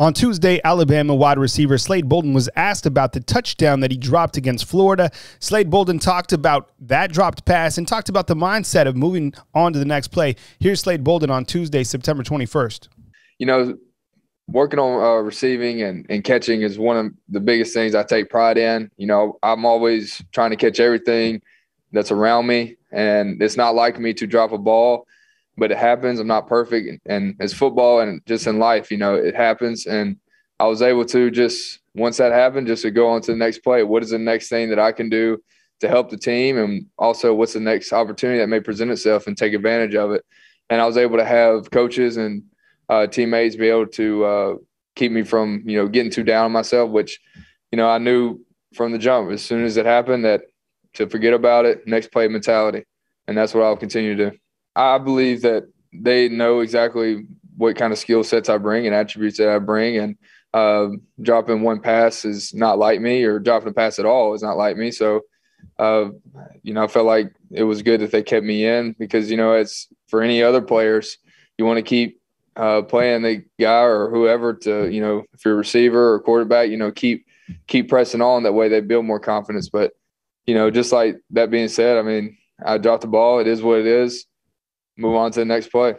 On Tuesday, Alabama wide receiver Slade Bolden was asked about the touchdown that he dropped against Florida. Slade Bolden talked about that dropped pass and talked about the mindset of moving on to the next play. Here's Slade Bolden on Tuesday, September 21st. You know, working on uh, receiving and, and catching is one of the biggest things I take pride in. You know, I'm always trying to catch everything that's around me, and it's not like me to drop a ball but it happens. I'm not perfect, and it's football and just in life, you know, it happens. And I was able to just once that happened, just to go on to the next play. What is the next thing that I can do to help the team, and also what's the next opportunity that may present itself and take advantage of it. And I was able to have coaches and uh, teammates be able to uh, keep me from you know getting too down on myself, which you know I knew from the jump as soon as it happened that to forget about it, next play mentality, and that's what I'll continue to do. I believe that they know exactly what kind of skill sets I bring and attributes that I bring. And uh, dropping one pass is not like me, or dropping a pass at all is not like me. So, uh, you know, I felt like it was good that they kept me in because, you know, it's for any other players, you want to keep uh, playing the guy or whoever to, you know, if you're a receiver or quarterback, you know, keep keep pressing on. That way they build more confidence. But, you know, just like that being said, I mean, I dropped the ball. It is what it is move on to the next play.